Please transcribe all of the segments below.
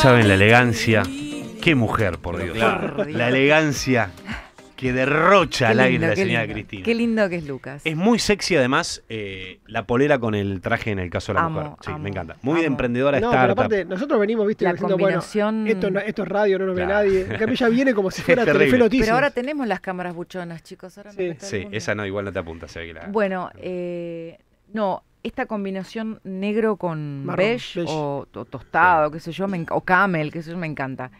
saben la elegancia. Qué mujer, por Dios. claro. La elegancia que derrocha Qué al aire lindo, la señora lindo. Cristina. Qué lindo que es Lucas. Es muy sexy además eh, la polera con el traje en el caso de la Amo, mujer. Sí, amo, me encanta. Muy de emprendedora No, pero aparte, nosotros venimos, viste, La diciendo, combinación- bueno, esto, no- esto es radio, no nos ve Claro. nadie. En cambio, ella viene como si fuera. Telefe Noticias. Pero ahora tenemos las cámaras buchonas, chicos. Ahora Sí. Sí, esa no, igual no te apunta, se ve que la- Bueno, eh, no, esta combinación negro con Marrón, beige, beige. O, o tostado, qué sé yo, me o camel, qué sé yo, me encanta.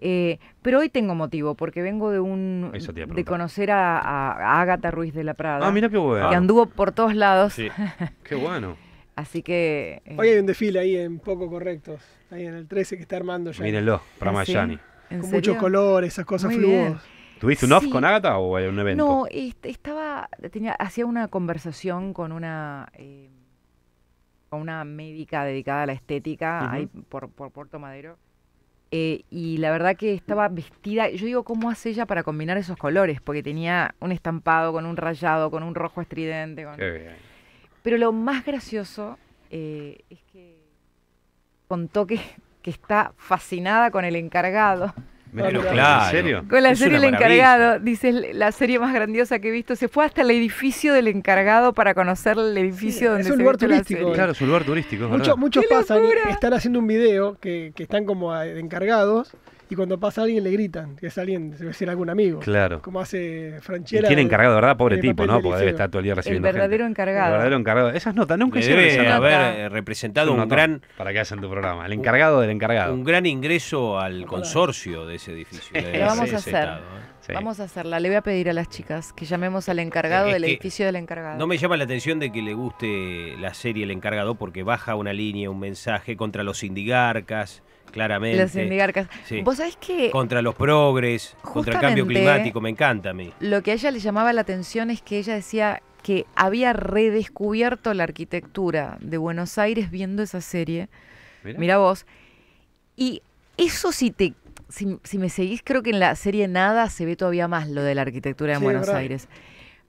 Eh, pero hoy tengo motivo, porque vengo de un de conocer a, a- a Ágata Ruiz de la Prada, Ah, mira qué bueno. que anduvo por todos lados, Sí, qué bueno. así que... eh, Hoy hay un desfile ahí en Poco Correctos, ahí en el 13 que está armando ya. Mírenlo, programa ¿Ah, sí? Yani. ¿en Con serio? muchos colores, esas cosas Muy bien. ¿Tuviste un off Sí. con Agatha o un evento? No, est- estaba, tenía, hacía una conversación con una, eh, una médica dedicada a la estética ahí por, por Puerto Madero. eh, y la verdad que estaba vestida, yo digo, ¿cómo hace ella para combinar esos colores? Porque tenía un estampado con un rayado, con un rojo estridente. con- Qué bien. Pero lo más gracioso eh, es que contó que, que está fascinada con el encargado. Pero ¿En claro. serio? Con la Es serie El. Encargado, dice "Es la serie más grandiosa que he visto. Se fue hasta el edificio del Encargado para conocer el edificio Sí, donde es se un lugar la turístico, serie. Claro, es un lugar turístico, es Mucho- verdad. muchos ¡Qué pasan y están haciendo un video que, que están como eh, de encargados y cuando pasa alguien le gritan, que es alguien, debe ser algún amigo. Claro. Como hace Y Franchella. tiene encargado, ¿verdad? Pobre el tipo, ¿no? Porque debe estar todo el día El recibiendo verdadero gente. encargado. El verdadero encargado. Esas notas, nunca hicieron debe haber eh, representado Es un gran, Para que hacen tu programa. El encargado del encargado. un gran ingreso al consorcio de ese edificio. de Lo vamos ese a hacer. estado, ¿eh? Sí. Vamos a hacerla. Le voy a pedir a las chicas que llamemos al encargado Es del edificio del encargado. No me llama la atención de que le guste la serie El Encargado porque baja una línea, un mensaje contra los sindigarcas, claramente. Los indigarcas. Sí. Vos sabés que Contra los progres, contra el cambio climático, me encanta a mí. lo que a ella le llamaba la atención es que ella decía que había redescubierto la arquitectura de Buenos Aires viendo esa serie. Mirá. Mira vos. Y eso si te si, si me seguís, creo que en la serie Nada se ve todavía más lo de la arquitectura de Sí, es Buenos verdad. Aires.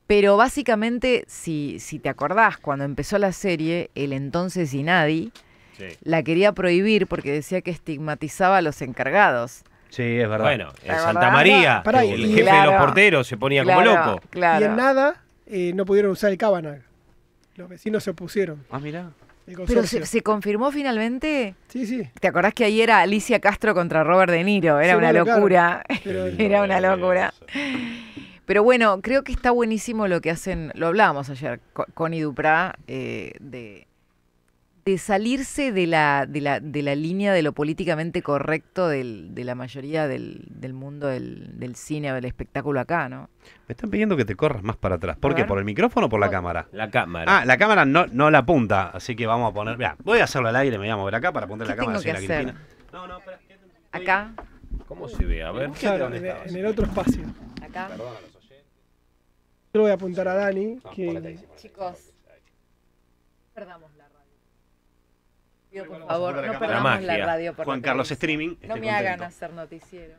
Pero básicamente, si, si te acordás, cuando empezó la serie, el entonces Inadi la quería prohibir porque decía que estigmatizaba a los encargados. Sí, es verdad. Bueno, en ¿La Santa verdad? María, Pará, el y- jefe de los porteros se ponía como Claro, loco. Claro. Y en nada eh, no pudieron usar el Cabanag. Los vecinos se opusieron. Ah, mira. Pero se, se confirmó finalmente. Sí, sí. ¿Te acordás que ahí era Alicia Castro contra Robert De Niro? Era Sí, una locura. Pero- Era una locura. Pero bueno, creo que está buenísimo lo que hacen, lo hablábamos ayer, Co- Connie Duprá, eh, de, de salirse de la, de, la, de la línea de lo políticamente correcto del- de la mayoría del, del mundo del, del cine o del espectáculo acá, ¿no? Me están pidiendo que te corras más para atrás. ¿Por A qué? ¿Por el micrófono o por la cámara? La cámara. Ah, la cámara no, no la apunta, así que vamos a poner. Mira, voy a hacerlo al aire, me voy a mover acá para poner ¿Qué la cámara tengo así que la hacer? Cristina. No, no, espera. Acá, ¿Cómo se ve? A ver. Claro, ¿dónde en, estabas? en el otro espacio. acá. Yo le voy a apuntar a Dani. No, que, Chicos, perdamos Pido por a favor, la no perdamos La la, radio por Juan la Carlos. Streaming. No me hagan hacer noticiero.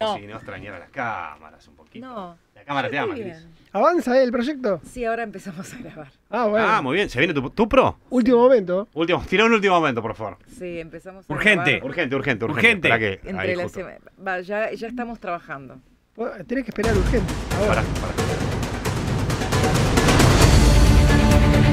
No. Si no extrañara las cámaras un poquito. No. La cámara te ama, Cris. ¿Avanza eh, el proyecto? Sí, ahora empezamos a grabar. Ah, bueno. Ah, muy bien. ¿Se viene tu, tu pro? Último momento. Último, tira un último momento, por favor. Sí, empezamos a Urgente. grabar Urgente, urgente, urgente. Urgente. Que, Entre ahí la sema- va, ya, ya estamos trabajando. Tenés que esperar urgente. Ahora. Pará, pará.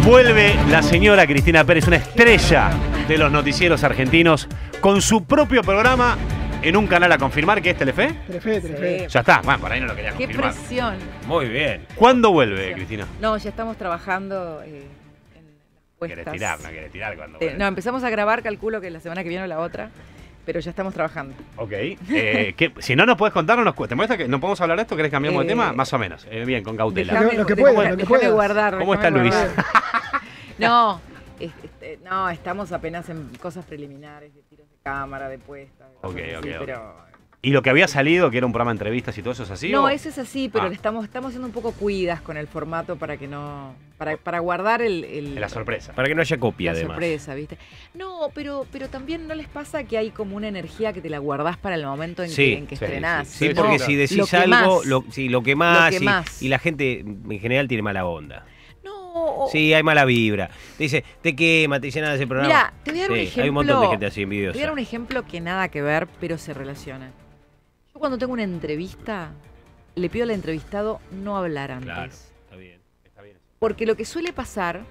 Vuelve la señora Cristina Pérez, una estrella de los noticieros argentinos, con su propio programa en un canal a confirmar que es Telefe. Telefe, Telefe. Sí. Ya está, bueno, por ahí no lo quería ¡Qué confirmar. presión! Muy bien. ¿Cuándo vuelve, Cristina? No, ya estamos trabajando eh, en las Quieres puestas. tirar, no quieres tirar cuando Eh, vuelve. no, empezamos a grabar, calculo que la semana que viene o la otra, pero ya estamos trabajando. Ok. Eh, ¿qué- si no nos puedes contar, no nos cu- ¿te molesta que no podemos hablar de esto? ¿Querés cambiamos de Eh, tema? Más o menos. Eh, bien, con cautela. Lo- lo que puedas, lo que déjame puedas. guardar. ¿Cómo está déjame Luis? guardar. No, es- este, no, estamos apenas en cosas preliminares de tiros de cámara, de puestas. Ok, así, ok, ok. pero- ¿Y lo que había salido, que era un programa de entrevistas y todo eso es así? No, o- ese es así, pero Ah. le estamos, estamos siendo un poco cuidas con el formato para que no. Para, para guardar el, el- La sorpresa. Para que no haya copia, la además. sorpresa, ¿viste? No, pero, pero también no les pasa que hay como una energía que te la guardás para el momento en Sí, que, en que sí, estrenás. Sí, Sí, porque no, si decís algo, más. lo, sí, lo que más, que y, más. y la gente en general tiene mala onda. O- Sí, hay mala vibra. Te dice, te quema, te dice nada de ese programa. Mira, te voy a dar un Sí, ejemplo. Hay un montón de gente así Te voy a dar envidiosa. un ejemplo que nada que ver, pero se relaciona. Yo cuando tengo una entrevista, le pido al entrevistado no hablar antes. Claro, está bien. Está bien. Porque lo que suele pasar,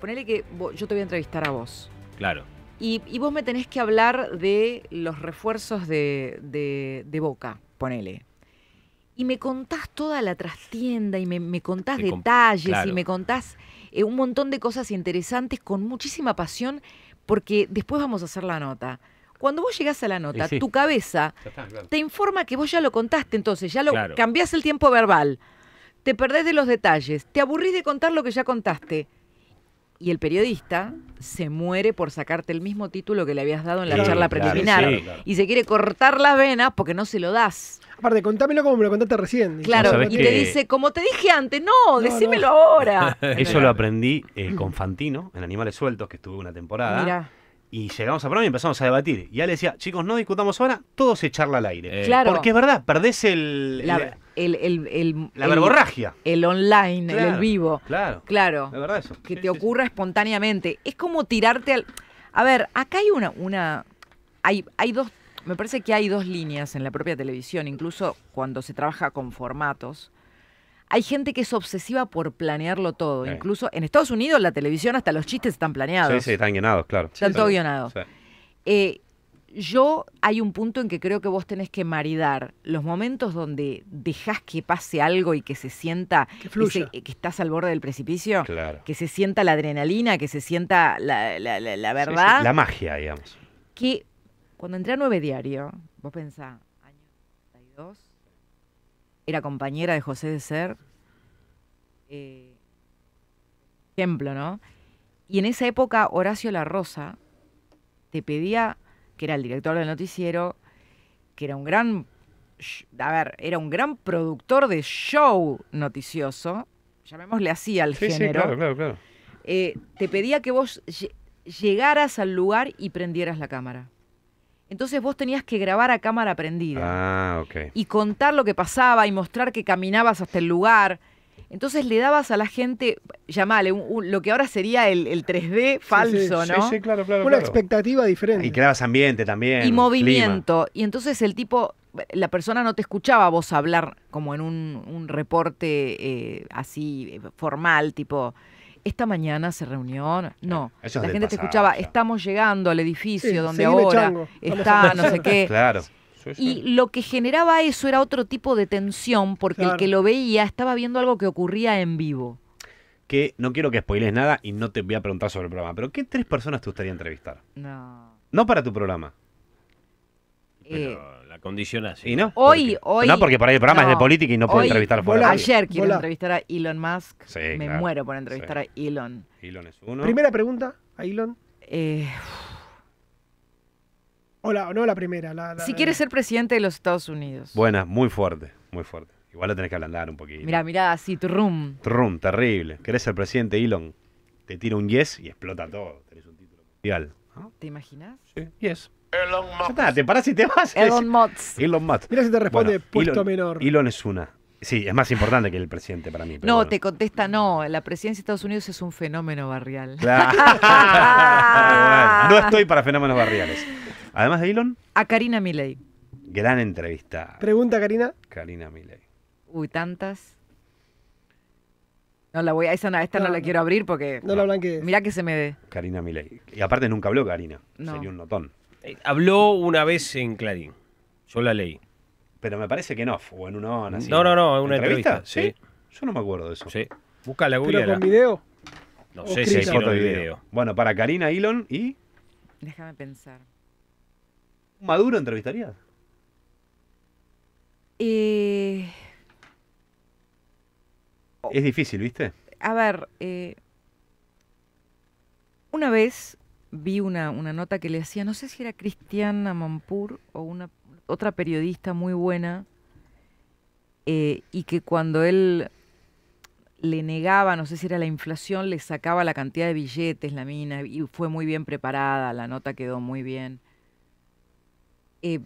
ponele que yo te voy a entrevistar a vos. Claro. Y, y vos me tenés que hablar de los refuerzos de, de- de Boca, ponele. Y me contás toda la trastienda y me, me contás Te detalles y me contás eh, un montón de cosas interesantes con muchísima pasión porque después vamos a hacer la nota. Cuando vos llegás a la nota, sí. tu cabeza Ya está, claro. te informa que vos ya lo contaste, entonces ya lo Claro. cambiás el tiempo verbal, te perdés de los detalles, te aburrís de contar lo que ya contaste. Y el periodista se muere por sacarte el mismo título que le habías dado en la Sí, charla preliminar. claro. Y se quiere cortar las venas porque no se lo das. Aparte, contámelo como me lo contaste recién. Claro, y que- te dice, como te dije antes, no, No, decímelo no. ahora. Eso lo aprendí eh, con Fantino en Animales Sueltos, que estuve una temporada. Mira, Y llegamos a programa y empezamos a debatir. Y ya le decía, chicos, no discutamos ahora, todo se charla al aire. Eh, claro. Porque es verdad, perdés el, la, el- el, el, el- la verborragia. el online, el, Claro. el vivo. Claro. Claro. Es verdad eso. que Sí, te sí, sí. ocurra espontáneamente. Es como tirarte al. A ver, acá hay una. una hay, hay dos. Me parece que hay dos líneas en la propia televisión, incluso cuando se trabaja con formatos. Hay gente que es obsesiva por planearlo todo. Sí. Incluso en Estados Unidos la televisión hasta los chistes están planeados. Sí, sí, están llenados, claro. Están Sí, todo sí. guionados. Sí. Eh, yo hay un punto en que creo que vos tenés que maridar los momentos donde dejás que pase algo y que se sienta Que fluya. ese- que estás al borde del precipicio Claro. que se sienta la adrenalina, que se sienta la, la- la- la Sí, verdad. sí, La magia, digamos. Que cuando entré a 9 Diario, vos pensás, año 32, era compañera de José de Ser, eh, ejemplo, ¿no? Y en esa época Horacio La Rosa te pedía, que era el director del noticiero, que era un gran, a ver, era un gran productor de show noticioso, llamémosle así al Sí, sí, género claro, claro, claro. eh, te pedía que vos lle- llegaras al lugar y prendieras la cámara. Entonces vos tenías que grabar a cámara prendida Ah, ok. y contar lo que pasaba y mostrar que caminabas hasta el lugar. Entonces le dabas a la gente, llamale, un- un- lo que ahora sería el, el 3D falso, Sí, ¿no? sí, claro, claro. Una claro. expectativa diferente. Y creabas ambiente también. y clima. movimiento. Y entonces el tipo, la persona no te escuchaba a vos hablar como en un, un reporte eh, así eh, formal, tipo, esta mañana se reunió. No, Eso es la gente te escuchaba, ya. estamos llegando al edificio Sí, donde ahora chango, está no sé qué. Claro. Sí, sí. Y lo que generaba eso era otro tipo de tensión, porque el que lo veía estaba viendo algo que ocurría en vivo. Que no quiero que spoiles nada y no te voy a preguntar sobre el programa, pero ¿qué tres personas te gustaría entrevistar? No. No para tu programa. Eh, Pero la condiciona así. ¿Y no? Hoy- ¿Por qué? hoy- No, porque por ahí el programa es de política y no puedo Hoy- entrevistar fuera ayer quiero Volá. entrevistar a Elon Musk. Sí, Me claro. muero por entrevistar Sí. a Elon. Elon es uno. Primera pregunta, a Elon. Eh, O la, no la primera. La, la- si quieres ser presidente de los Estados Unidos. Buena, muy fuerte, muy fuerte. Igual lo tenés que ablandar un poquito. Mira, mira, así, trum. Trum, terrible. ¿Querés ser presidente, Elon? Te tira un yes y explota todo. Tenés un título mundial. ¿no? ¿Te imaginas? Sí, yes. Ya está, te parás y te vas. Elon Musk. Elon Musk. Mira si te responde Bueno, puesto Elon- menor. Elon es una. Sí, es más importante que el presidente para mí. pero No, bueno. te contesta no. La presidencia de Estados Unidos es un fenómeno barrial. Claro. Bueno, no estoy para fenómenos barriales. Además de Elon, A Karina Milei. gran entrevista. Pregunta, Karina. Karina Milei. Uy, tantas. No la voy a, esa no, esta no, No, la no. quiero abrir porque No lo blanquees. mirá que se me ve. Karina Milei. Y aparte nunca habló Karina. No. Sería un notón. Eh, Habló una vez en Clarín. Yo la leí. Pero me parece que no, o en una on, así. No, no, no, en una entrevista, ¿Sí? Yo no me acuerdo de eso. Sí. Busca la Pero Google. con video. No o sé si hicieron Foto video. video. Bueno, para Karina, Elon y. Déjame pensar. ¿Maduro entrevistaría? Eh, Es difícil, ¿viste? a ver, eh, una vez vi una, una nota que le hacía, no sé si era Cristiana Mampur o una otra periodista muy buena, eh, y que cuando él le negaba, no sé si era la inflación, le sacaba la cantidad de billetes, la mina, y fue muy bien preparada, la nota quedó muy bien. Eh,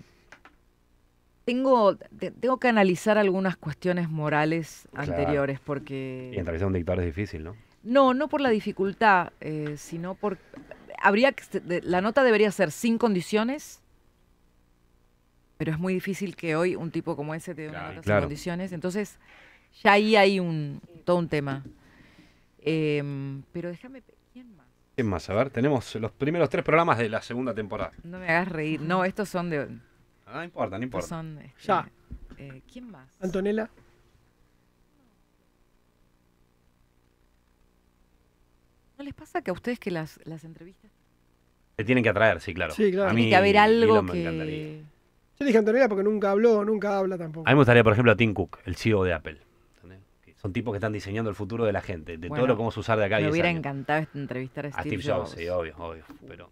tengo, te- tengo que analizar algunas cuestiones morales Claro. anteriores porque... Y entrevistar a un dictador es difícil, ¿no? No, no por la dificultad, eh, sino por... Habría que, de- la nota debería ser sin condiciones, pero es muy difícil que hoy un tipo como ese te dé una Claro, nota claro. sin condiciones. Entonces, ya ahí hay un todo un tema. Em, pero déjame... ¿Quién más? ¿Quién más? A ver, tenemos los primeros tres programas de la segunda temporada. No me hagas reír. No, estos son de... Ah, no importa, no importa. son, este, Ya. eh, ¿Quién más? Antonella. ¿No les pasa que a ustedes que las, las entrevistas Te tienen que atraer, sí, claro. Sí, claro. A tiene mí que haber algo Elon me encantaría. que... Yo dije Antonella porque nunca habló, nunca habla tampoco. A mí me gustaría, por ejemplo, a Tim Cook, el CEO de Apple. ¿entendés? Que Son tipos que están diseñando el futuro de la gente, de todo lo que vamos a usar de acá a Me 10 hubiera años. encantado entrevistar a A Steve, Steve Jobs, Jobs. sí, obvio, obvio. Pero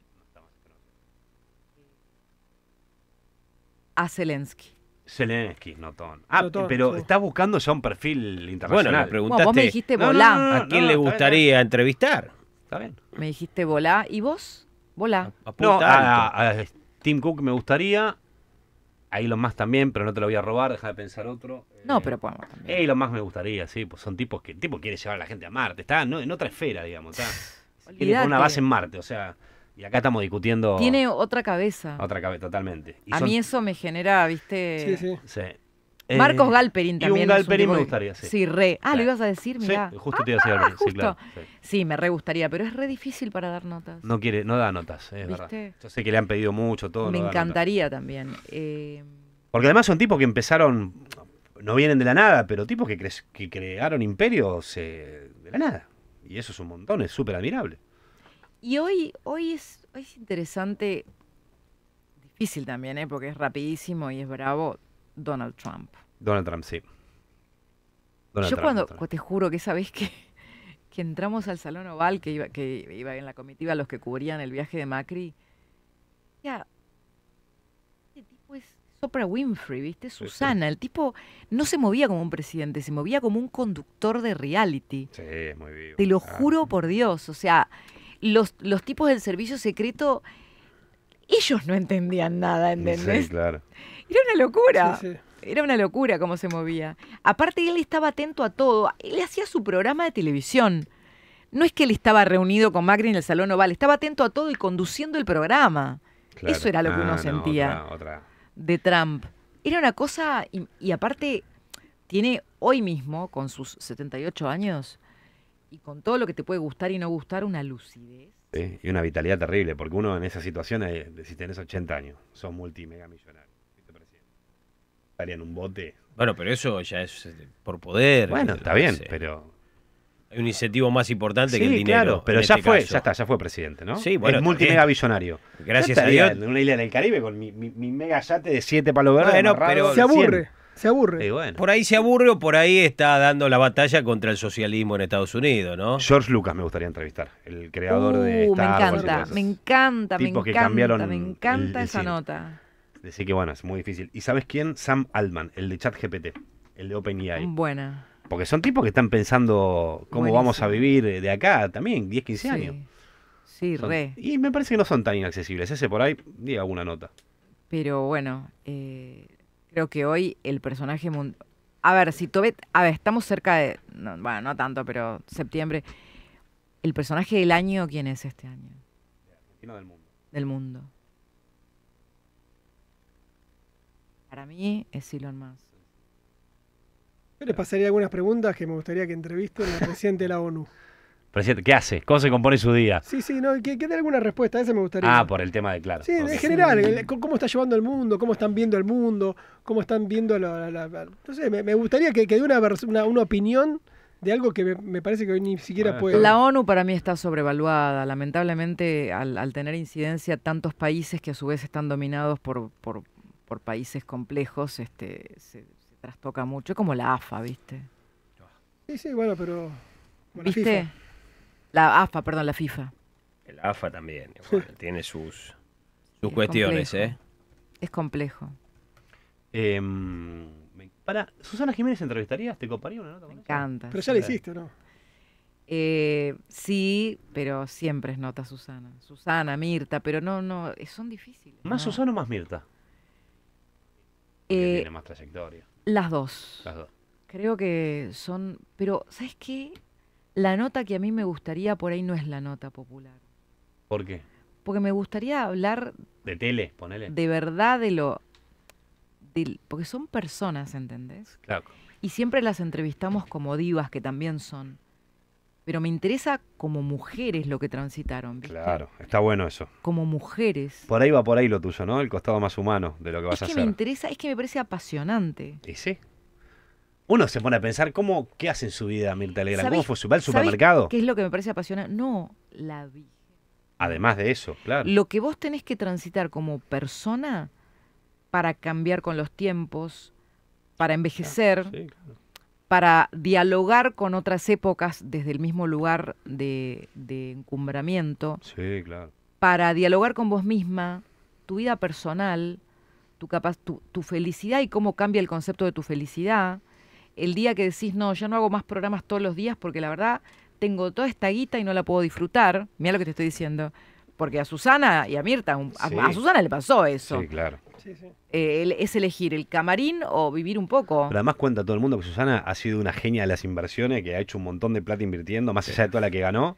A Zelensky. Zelensky, Notón. Ah, Notón, pero sí. estás buscando ya un perfil Bueno, internacional. le preguntaste Bueno, vos me dijiste No, no, volá. no, no, a quién no, le está bien, gustaría entrevistar. Está bien. Me dijiste volá. ¿Y vos? Apunta No, a, a Tim Cook me gustaría. A Elon Musk también, pero no te lo voy a robar, deja de pensar otro. No, Eh, pero podemos también. Elon Musk me gustaría, sí, pues son tipos que el tipo quiere llevar a la gente a Marte, está no, en otra esfera, digamos, está. Quiere poner una base en Marte, o sea, y acá estamos discutiendo Tiene otra cabeza. otra cabeza totalmente. Y a son- mí eso me genera, viste... Sí, sí. sí. Marcos Eh, Galperin y también. un Galperin tipo me gustaría, sí. Sí, re. Ah, lo ibas a decir, Sí, mirá. justo te iba a decir Galperin, sí, claro. sí. Sí, me re gustaría, pero es re difícil para dar notas. No quiere, no da notas, es verdad. Yo sé que le han pedido mucho, todo. me no encantaría también. Eh, Porque además son tipos que empezaron, no vienen de la nada, pero tipos que, cre- que crearon imperios eh, de la nada. Y eso es un montón, es súper admirable. y hoy, hoy, es, hoy es interesante, difícil también, ¿eh? porque es rapidísimo y es bravo, Donald Trump. Donald Trump, sí. Donald Yo Trump, cuando, Trump. te juro que esa vez que, que entramos al Salón Oval, que iba, que iba en la comitiva los que cubrían el viaje de Macri, ya, este tipo es Oprah Winfrey, ¿viste? sí. Susana, el tipo no se movía como un presidente, se movía como un conductor de reality. Sí, es muy vivo. Te lo juro por Dios, o sea, los, los tipos del servicio secreto, ellos no entendían nada, ¿entendés? Sí, claro. Era una locura. Sí, sí. Era una locura cómo se movía. Aparte, él estaba atento a todo. Él hacía su programa de televisión. No es que él estaba reunido con Macri en el Salón Oval, estaba atento a todo y conduciendo el programa claro. Eso era lo que uno Ah, no, sentía. otra- otra. de Trump. Era una cosa, y, y aparte, tiene hoy mismo, con sus 78 años, y con todo lo que te puede gustar y no gustar, una lucidez. Sí, y una vitalidad terrible, porque uno en esa situación, eh, si tenés 80 años, sos multimega millonario, vicepresidente, estaría en un bote. Bueno, pero eso ya es eh, por poder. Bueno, está bien, pero... Hay un incentivo más importante que el Sí, dinero. claro, pero ya este fue, caso. ya está, ya fue presidente, ¿no? Sí, bueno, Es multimega billonario. Gracias a Dios. En una isla en el Caribe con mi, mi- mi mega yate de 7 palos verdes. Bueno, pero- Se aburre, 100. se aburre. Bueno. Por ahí se aburre o por ahí está dando la batalla contra el socialismo en Estados Unidos, ¿no? George Lucas me gustaría entrevistar, el creador de Uh, me Star Wars y encanta, me encanta, me encanta, cambiaron me encanta el- el esa cine. nota. Decir que bueno, es muy difícil. ¿Y sabes quién? Sam Altman, el de ChatGPT, el de OpenAI. Buena. Porque son tipos que están pensando cómo Buenísimo. vamos a vivir de acá también, 10, 15 Sí, años. sí, Son- re. Y me parece que no son tan inaccesibles. Ese por ahí, diga alguna nota. Pero bueno, eh, creo que hoy el personaje... A ver, si Tobet... A ver, estamos cerca de... no, bueno, no tanto, pero septiembre. ¿El personaje del año quién es este año? del mundo. Del mundo. Para mí es Elon Musk. Yo les pasaría algunas preguntas que me gustaría que entrevisten al presidente de la ONU. Presidente, ¿qué hace? ¿Cómo se compone su día? Sí, sí, no, que, que dé alguna respuesta, ese me gustaría. Ah, por el tema de claro. Sí, en general, el- cómo está llevando el mundo, cómo están viendo el mundo, cómo están viendo la... la- la- no sé, me, me gustaría que, que dé una, una, una opinión de algo que me, me parece que hoy ni siquiera Bueno, puede... La ONU para mí está sobrevaluada. Lamentablemente, al, al tener incidencia tantos países que a su vez están dominados por, por, por países complejos, este, se, se trastoca mucho, como la AFA, ¿viste? Sí, sí, bueno, pero... bueno, la ¿Viste? FIFA. La AFA, perdón, la FIFA. El AFA también, igual, tiene sus, sus Es cuestiones, complejo. ¿eh? Es complejo. Em, para, ¿Susana Jiménez entrevistarías? ¿Te coparía una nota Me eso? encanta. Pero ya lo hiciste, ¿no? Eh, sí, pero siempre es nota Susana. Susana, Mirta, pero no, no, son difíciles. ¿Más ¿no? Susana o más Mirta? Eh, tiene más trayectoria. las dos. Las dos. Creo que son, pero ¿sabes qué? La nota que a mí me gustaría por ahí no es la nota popular. ¿Por qué? Porque me gustaría hablar De tele, ponele. de verdad de lo... porque son personas, ¿entendés? Claro. Y siempre las entrevistamos como divas, que también son. Pero me interesa como mujeres lo que transitaron, ¿viste? Claro, está bueno eso. Como mujeres. Por ahí va por ahí lo tuyo, ¿no? El costado más humano de lo que vas Es a que me hacer. interesa, es que me parece apasionante. Y sí. Uno se pone a pensar, ¿cómo, ¿qué hace en su vida Mirta Legrand? ¿Cómo ¿Sabés- fue? su- ¿Va al supermercado? ¿Qué es lo que me parece apasionante? No, la vi. Además de eso, claro. Lo que vos tenés que transitar como persona para cambiar con los tiempos, para envejecer, Sí, claro. Para dialogar con otras épocas desde el mismo lugar de, de encumbramiento, Sí, claro. para dialogar con vos misma, tu vida personal, tu, capaz, tu, tu felicidad y cómo cambia el concepto de tu felicidad. El día que decís, no, yo no hago más programas todos los días porque la verdad tengo toda esta guita y no la puedo disfrutar. Mira lo que te estoy diciendo. Porque a Susana y a Mirta, un- a, a Susana le pasó eso. Sí, claro. Sí, sí. Eh, el- es elegir el camarín o vivir un poco. Pero además cuenta todo el mundo que Susana ha sido una genia de las inversiones, que ha hecho un montón de plata invirtiendo, más allá de toda la que ganó.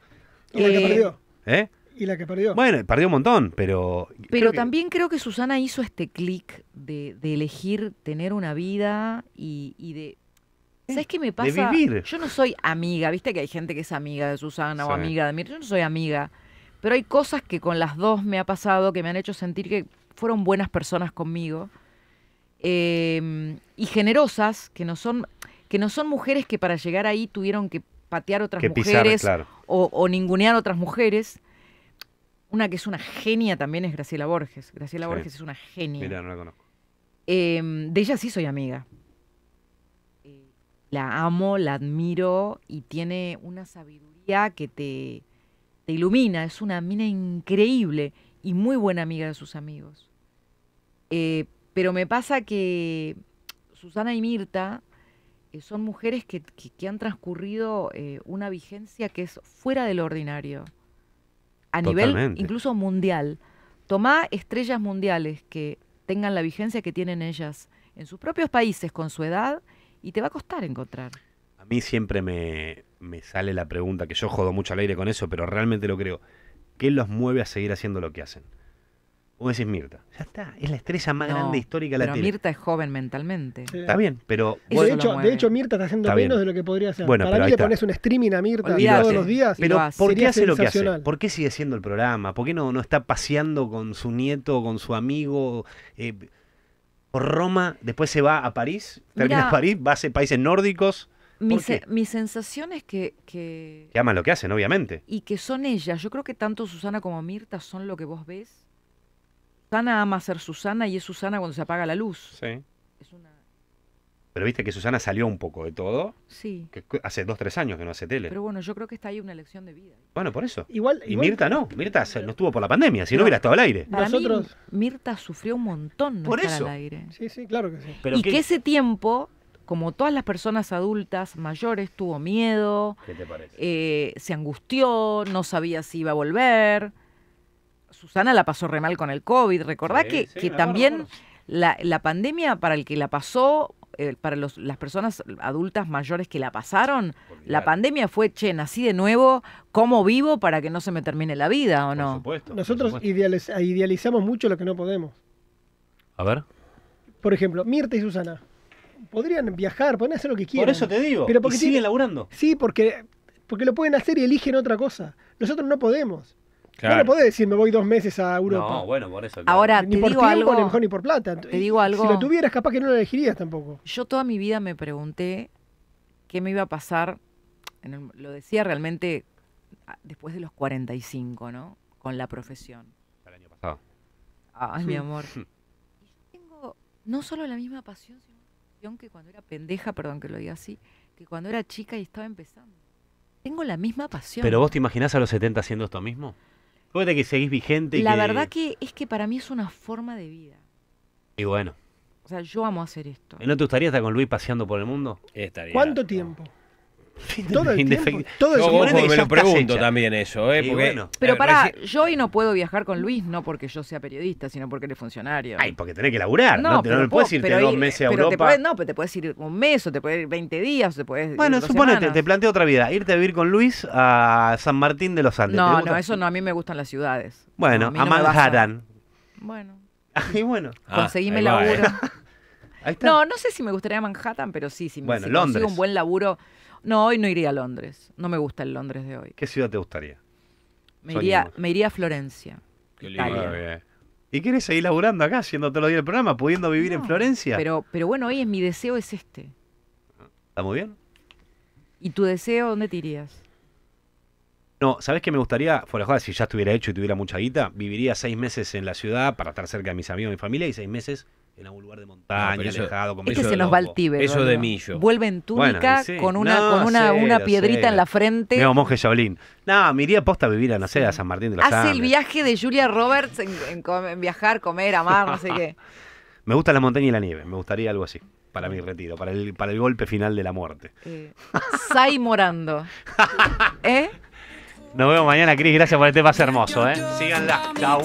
Y la que Eh, perdió. ¿Eh? Y la que perdió. Bueno, perdió un montón, pero... creo Pero que- también creo que Susana hizo este clic de, de elegir tener una vida y, y de... ¿Sabes qué me pasa? vivir. Yo no soy amiga, viste que hay gente que es amiga de Susana o amiga de Mir. Yo no soy amiga. Pero hay cosas que con las dos me ha pasado que me han hecho sentir que fueron buenas personas conmigo. Eh, y generosas, que no son que no son mujeres que para llegar ahí tuvieron que patear otras que pisar, mujeres claro. o, o ningunear otras mujeres. Una que es una genia también es Graciela Borges. Graciela Sí. Borges es una genia. Mira, no la conozco. Eh, de ella sí soy amiga. Eh, La amo, la admiro y tiene una sabiduría que te, te ilumina. Es una mina increíble y muy buena amiga de sus amigos. Eh, pero me pasa que Susana y Mirta eh, son mujeres que, que- que han transcurrido eh, una vigencia que es fuera de lo ordinario. A nivel incluso mundial. Tomá estrellas mundiales que tengan la vigencia que tienen ellas en sus propios países con su edad y te va a costar encontrar. A mí siempre me, me sale la pregunta, que yo jodo mucho al aire con eso, pero realmente lo creo. ¿Qué los mueve a seguir haciendo lo que hacen? Vos decís Mirta, ya está, es la estrella más No, grande histórica de la pero tele. De es joven mentalmente. Sí. Está bien, pero de, hecho, de hecho, Mirta está haciendo Está bien. menos de lo que podría hacer. Bueno, Para pero mí le pones un streaming a Mirta todos los días. Pero lo hace. ¿por qué Sería hace lo que hace? sensacional. ¿Por qué sigue haciendo el programa? ¿Por qué no, no está paseando con su nieto, con su amigo eh, por Roma? Después se va a París, termina Mira. en París, va a hacer países nórdicos. Mi, ¿Por se- mi sensación es que, que- Que aman lo que hacen, obviamente. Y que son ellas. Yo creo que tanto Susana como Mirta son lo que vos ves. Susana ama ser Susana y es Susana cuando se apaga la luz. Sí. Es una... Pero viste que Susana salió un poco de todo, Sí. que hace dos, tres años que no hace tele. Pero bueno, yo creo que está ahí una elección de vida. Bueno, por eso. Igual, Y igual Mirta no, Mirta se- no estuvo por la pandemia, si no, No. hubiera estado al aire. Para Nosotros- mí, Mirta sufrió un montón no Por estar eso. al aire. Sí, sí, claro que sí. Pero y ¿qué, que ese tiempo, como todas las personas adultas mayores, tuvo miedo, ¿qué te parece? eh, se angustió, no sabía si iba a volver. Susana la pasó re mal con el COVID. Recordá Sí, que, sí, que también acuerdo. la, la pandemia para el que la pasó, eh, para los- las personas adultas mayores que la pasaron, la pandemia fue, che, nací de nuevo, ¿cómo vivo para que no se me termine la vida o Por no? supuesto, por Nosotros supuesto. idealiz- idealizamos mucho lo que no podemos. A ver. Por ejemplo, Mirta y Susana. Podrían viajar, podrían hacer lo que quieran. Por eso te digo. Pero y porque siguen tiene- laburando. Sí, porque, porque lo pueden hacer y eligen otra cosa. Nosotros no podemos. No Claro. le podés decir me voy dos meses a Europa. No, bueno, por eso. claro. Ahora, ni te por digo tiempo, algo, ni mejor ni por plata. te digo algo. Si lo tuvieras, capaz que no lo elegirías tampoco. yo toda mi vida me pregunté qué me iba a pasar, en el- lo decía realmente ah, después de los 45, ¿no? Con la profesión. El año pasado. Ay, mi amor. Y yo tengo no solo la misma pasión, sino que cuando era pendeja, perdón que lo diga así, que cuando era chica y estaba empezando. Tengo la misma pasión. ¿Pero vos te imaginás a los 70 haciendo esto mismo? Fíjate que seguís vigente y la que- verdad que es que para mí es una forma de vida. Y bueno. O sea, yo amo hacer esto. ¿No te gustaría estar con Luis paseando por el mundo? Estaría. ¿Cuánto tiempo? Todo el tiempo, todo el Yo, me lo pregunto hecha. también eso, ¿eh? Y Porque, bueno. Pero pará, yo hoy no puedo viajar con Luis, no porque yo sea periodista, sino porque él es funcionario. Ay, porque tenés que laburar. No, te- no puedes irte dos ir- meses a pero te Europa. podés- no, pero te puedes ir un mes, o te puedes ir 20 días, o te puedes Bueno, suponete, te planteo otra vida. Irte a vivir con Luis a San Martín de los Andes. ¿te No, gusta? no, eso no, a mí me gustan las ciudades. Bueno, No, a no Manhattan. Bueno, Y bueno, Ah, conseguime laburo. eh. No, no sé si me gustaría Manhattan, pero sí, si, me- Bueno, si Londres. consigo un buen laburo. No, hoy no iría a Londres. No me gusta el Londres de hoy. ¿Qué ciudad te gustaría? Me iría, me iría a Florencia. Qué lindo. Italia. ¿Y quieres seguir laburando acá, haciendo todos los días el programa, pudiendo vivir en Florencia? Pero, pero bueno, hoy es mi deseo es este. ¿Está muy bien? ¿Y tu deseo dónde te irías? No, ¿sabes qué me gustaría? Fuera joda, si ya estuviera hecho y tuviera mucha guita, viviría seis meses en la ciudad para estar cerca de mis amigos y mi familia y seis meses en algún lugar de montaña, pero eso- alejado, con Este Eso se de nos va. Eso de. Millo. Vuelve en túnica Bueno, y sí. con una, No, con una, cero, una piedrita cero. en la frente. Meo monje Shaolin. No, me iría posta a vivir a, no sé, a San Martín de los Hace el Andes. viaje de Julia Roberts en, en com- en viajar, comer, amar, no sé qué. Me gusta la montaña y la nieve, me gustaría algo así, para mi retiro, para el, para el golpe final de la muerte. Eh, Sai Morando. ¿Eh? Nos vemos mañana, Cris, gracias por este pase hermoso, ¿eh? Síganla, chau.